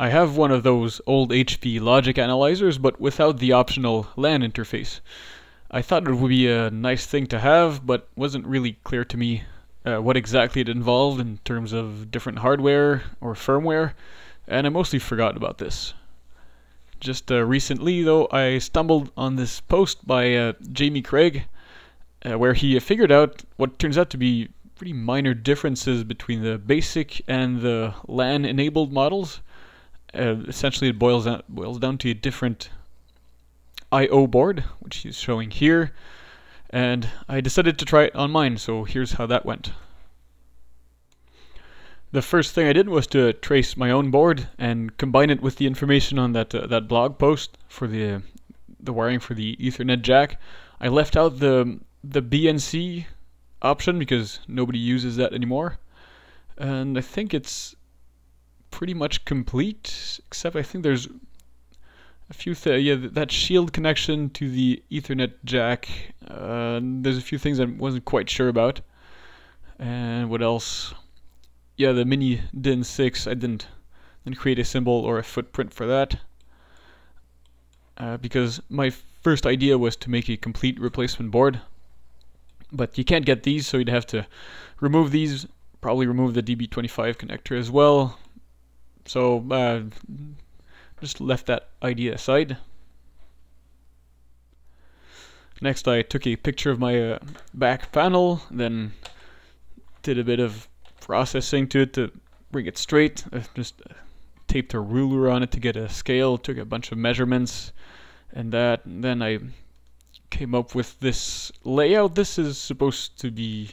I have one of those old HP logic analyzers, but without the optional LAN interface. I thought it would be a nice thing to have, but wasn't really clear to me uh, what exactly it involved in terms of different hardware or firmware, and I mostly forgot about this. Just uh, recently, though, I stumbled on this post by uh, Jamie Craig, uh, where he figured out what turns out to be pretty minor differences between the basic and the LAN enabled models. Uh, essentially, it boils down, boils down to a different I/O board, which he's showing here, and I decided to try it on mine. So here's how that went. The first thing I did was to trace my own board and combine it with the information on that uh, that blog post for the the wiring for the Ethernet jack. I left out the the BNC option because nobody uses that anymore, and I think it's pretty much complete. Except I think there's a few th yeah that shield connection to the Ethernet jack. Uh, there's a few things I wasn't quite sure about, and what else? yeah, the mini DIN 6, I didn't, didn't create a symbol or a footprint for that. Uh, because my first idea was to make a complete replacement board. But you can't get these, so you'd have to remove these, probably remove the DB25 connector as well. So, uh, just left that idea aside. Next I took a picture of my uh, back panel, then did a bit of processing to it to bring it straight. I just taped a ruler on it to get a scale, took a bunch of measurements and that. And then I came up with this layout. This is supposed to be,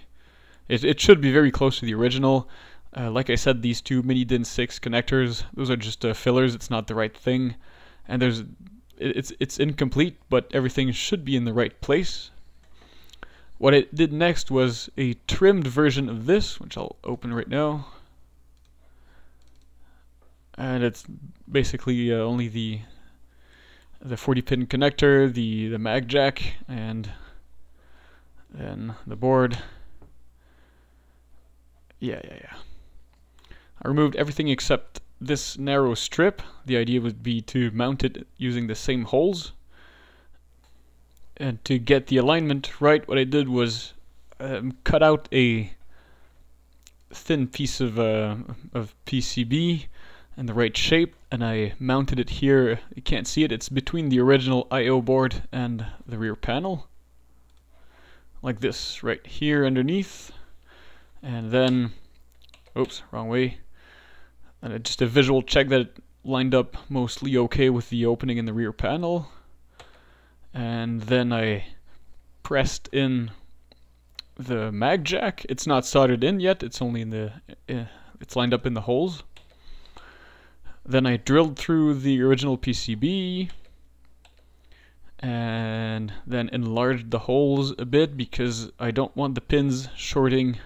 it, it should be very close to the original. Uh, like I said, these two mini DIN 6 connectors, those are just uh, fillers. It's not the right thing. And there's, it's, it's incomplete, but everything should be in the right place. What it did next was a trimmed version of this, which I'll open right now. And it's basically uh, only the the 40 pin connector, the, the mag jack, and then the board. Yeah, yeah, yeah. I removed everything except this narrow strip. The idea would be to mount it using the same holes and to get the alignment right, what I did was um, cut out a thin piece of uh, of PCB in the right shape, and I mounted it here. You can't see it; it's between the original I/O board and the rear panel, like this, right here underneath. And then, oops, wrong way. And just a visual check that it lined up mostly okay with the opening in the rear panel and then I pressed in the mag jack. It's not soldered in yet. It's only in the uh, it's lined up in the holes. Then I drilled through the original PCB and then enlarged the holes a bit because I don't want the pins shorting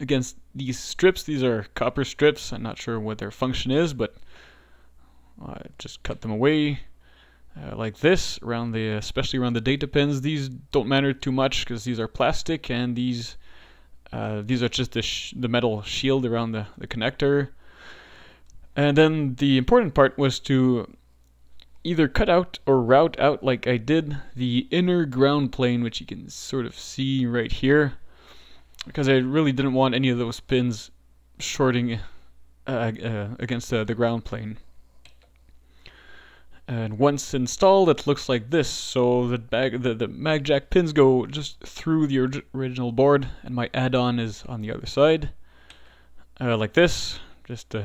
against these strips. These are copper strips. I'm not sure what their function is, but I just cut them away uh, like this around the especially around the data pins these don't matter too much because these are plastic and these uh, these are just the, the metal shield around the, the connector and then the important part was to either cut out or route out like I did the inner ground plane which you can sort of see right here because I really didn't want any of those pins shorting uh, uh against the ground plane and once installed, it looks like this. So the, bag, the, the mag jack pins go just through the original board, and my add-on is on the other side, uh, like this. Just uh,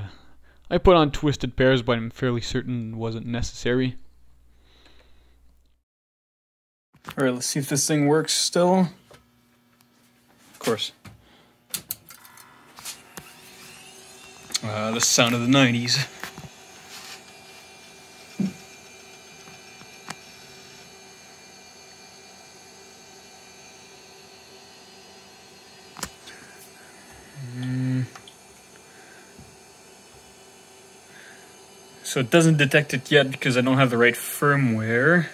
I put on twisted pairs, but I'm fairly certain wasn't necessary. All right, let's see if this thing works still. Course. Uh, the sound of the 90s. So it doesn't detect it yet because I don't have the right firmware.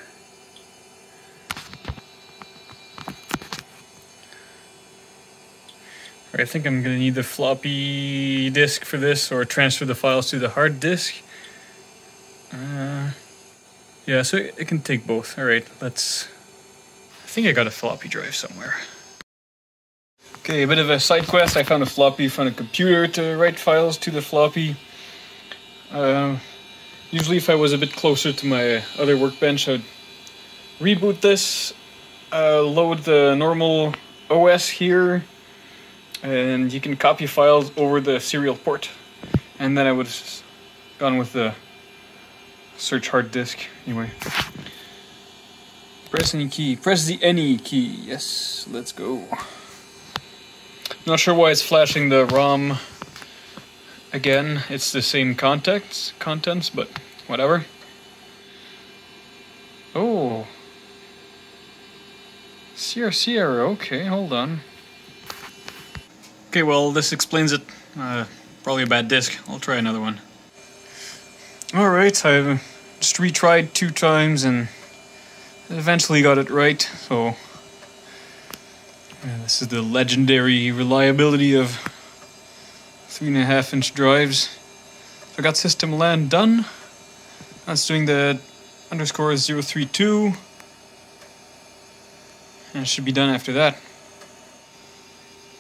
I think I'm going to need the floppy disk for this or transfer the files to the hard disk. Uh, yeah, so it can take both. All right, let's. I think I got a floppy drive somewhere. Okay, a bit of a side quest. I found a floppy from a computer to write files to the floppy. Uh, usually, if I was a bit closer to my other workbench, I'd reboot this, uh, load the normal OS here, and you can copy files over the serial port. And then I would have gone with the search hard disk. Anyway. Press any key. Press the any key. Yes, let's go. Not sure why it's flashing the ROM again. It's the same contents, contents, but whatever. Oh. Sierra, okay, hold on. Okay, well, this explains it. Uh, probably a bad disk. I'll try another one. Alright, I just retried two times and eventually got it right, so yeah, this is the legendary reliability of three and a half inch drives. I got system land done. That's doing the underscore 032. And it should be done after that.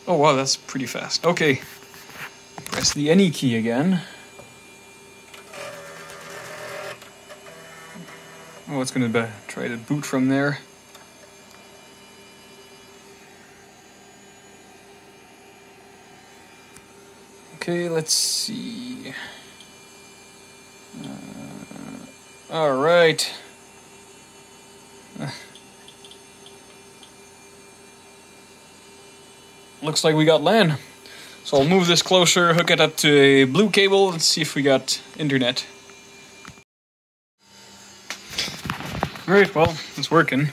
Oh wow, that's pretty fast. Okay. Press the any key again. Oh, it's gonna try to boot from there. Okay, let's see. Uh, all right. Looks like we got LAN. So I'll move this closer, hook it up to a blue cable, and see if we got internet. Alright, well, it's working.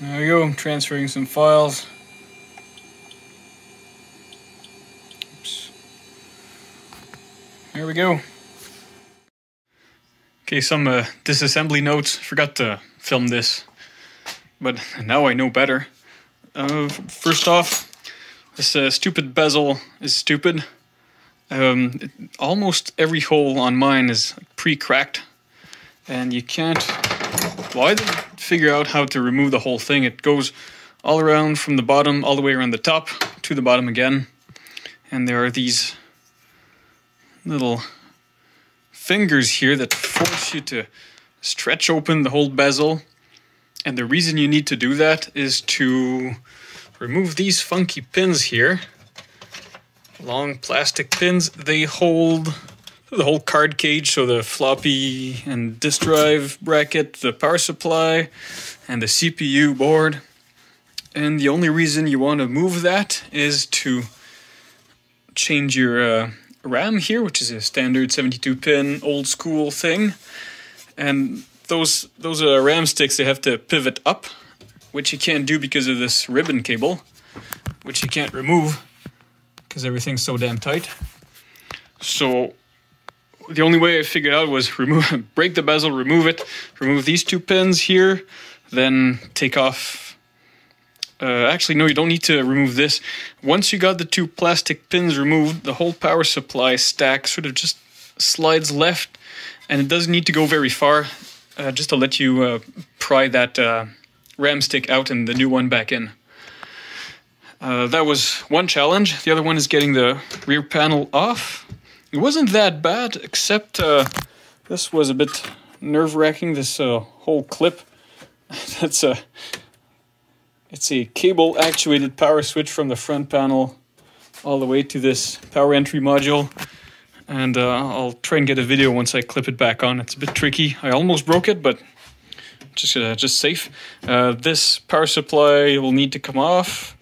There we go, I'm transferring some files. Oops. There we go. Okay, some uh, disassembly notes. Forgot to film this, but now I know better. Uh, first off, this uh, stupid bezel is stupid. Um, it, almost every hole on mine is pre-cracked, and you can't. Well, I didn't figure out how to remove the whole thing. It goes all around from the bottom, all the way around the top to the bottom again, and there are these little fingers here that force you to stretch open the whole bezel. And the reason you need to do that is to remove these funky pins here long plastic pins. They hold the whole card cage, so the floppy and disk drive bracket, the power supply, and the CPU board. And the only reason you want to move that is to change your uh, RAM here, which is a standard 72 pin old school thing. And those those uh, RAM sticks they have to pivot up, which you can't do because of this ribbon cable, which you can't remove because everything's so damn tight. So the only way I figured out was remove, break the bezel, remove it, remove these two pins here, then take off. Uh, actually, no, you don't need to remove this. Once you got the two plastic pins removed, the whole power supply stack sort of just slides left, and it doesn't need to go very far, uh, just to let you uh, pry that uh, RAM stick out and the new one back in. Uh, that was one challenge. The other one is getting the rear panel off. It wasn't that bad, except uh, this was a bit nerve wracking. This whole clip. That's a. It's a cable actuated power switch from the front panel all the way to this power entry module. And uh, I'll try and get a video once I clip it back on. It's a bit tricky. I almost broke it, but just uh, just safe. Uh, this power supply will need to come off.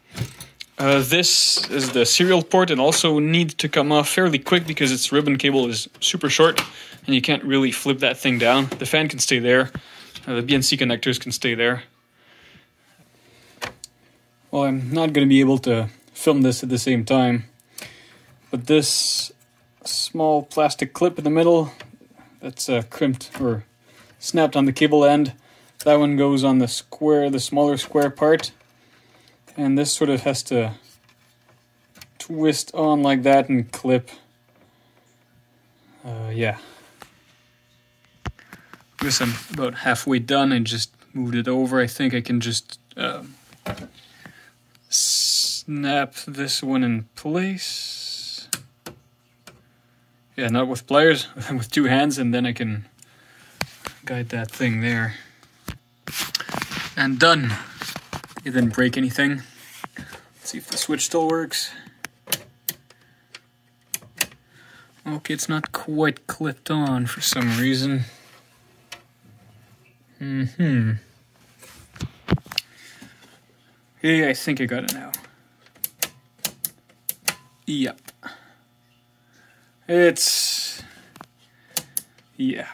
Uh, this is the serial port and also need to come off fairly quick because its ribbon cable is super short and you can't really flip that thing down. The fan can stay there. Uh, the BNC connectors can stay there. Well, I'm not going to be able to film this at the same time, but this small plastic clip in the middle that's uh, crimped or snapped on the cable end, that one goes on the square, the smaller square part and this sort of has to twist on like that and clip. Uh, yeah. I guess I'm about halfway done. I just moved it over. I think I can just um, snap this one in place. Yeah, not with pliers, with two hands, and then I can guide that thing there. And done. It didn't break anything. Let's see if the switch still works. Okay, it's not quite clipped on for some reason. Mm-hmm. Hey, I think I got it now. Yep. It's... Yeah.